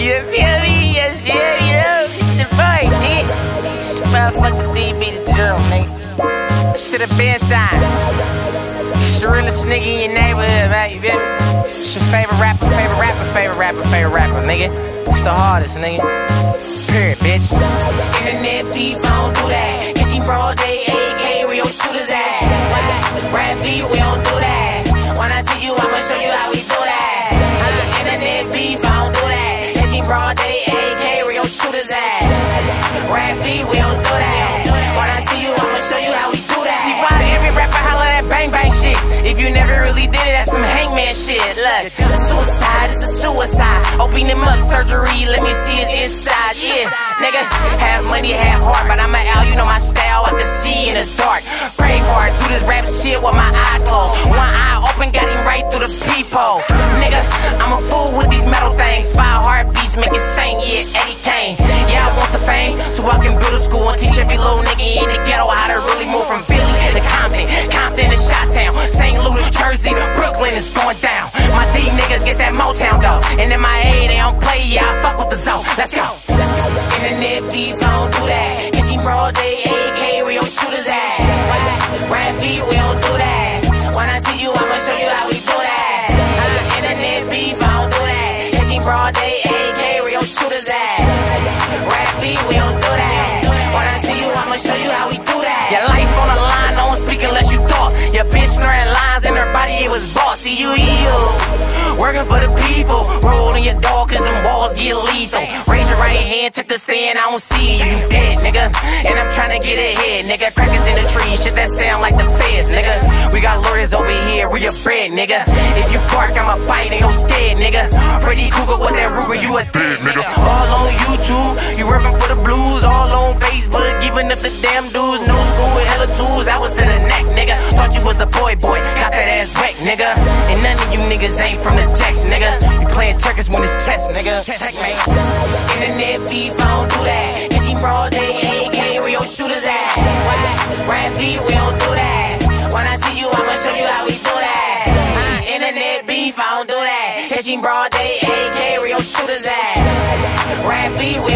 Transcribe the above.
You feel me? Yes, yeah, you know, it's the boy, nigga. This motherfucker DB the drill, nigga. Should have been signed. It's the realest nigga in your neighborhood, man. You feel me? It's your favorite rapper, favorite rapper, favorite rapper, favorite rapper, nigga. It's the hardest, nigga. Period, bitch. Internet beef, I don't do that. Cause she broad day, shit. Look, A suicide, it's a suicide. open him up, surgery, let me see his inside. Yeah, nigga, have money, have heart, but I'm a L, you know my style, I can see in the dark. Brave hard, do this rap shit with my eyes closed. One eye open, got him right through the peephole. Nigga, I'm a fool with these metal things. Five heartbeats, make it sing, yeah, Eddie King. Yeah, I want the fame, so I can build a school and teach every little nigga in the ghetto how to really move from Philly to Compton, Compton to. Louis, Jersey, Brooklyn is going down. My D niggas get that Motown though, and in my A they don't play, yeah, I fuck with the zone. Let's go. Internet beef, I don't do that. Cause she broad day, AK, Rio shooters at. Rap beef, we don't do that. When I see you, I'ma show you how we do that. Uh, internet beef, I don't do that. Cause she broad day, AK, Rio shooters at. Rap beef, we don't do that. When I see you, I'ma show you how we do that. Your life on the line, don't speak unless you thought. Your bitch snoring lines in her body, it was bossy. You evil. Working for the people. Roll on your dog, cause them walls get lethal. Raise your right hand, check the stand, I don't see you. You dead, nigga. And I'm trying to get ahead, nigga. Crackers in the tree, shit that sound like the feds, nigga. We got lawyers over here, we your bread, nigga. If you bark, I'ma bite, ain't no scared, nigga. Freddy Krueger with that Ruger, you a dead, nigga. All on YouTube, you rapping for the blues. All on Facebook, giving up the damn dudes. No school with hella tools, I was to the neck, nigga. Thought you was the boy, boy. Nigga. And none of you niggas ain't from the jacks, nigga. You playing checkers when it's chess, nigga. Checkmate. Internet beef, I don't do that. Cause she broad day, AK, Rio shooters at. Rap beef, we don't do that. When I see you, I'ma show you how we do that. Uh, internet beef, I don't do that. She broad day, AK, Rio shooters at. Rap beef, we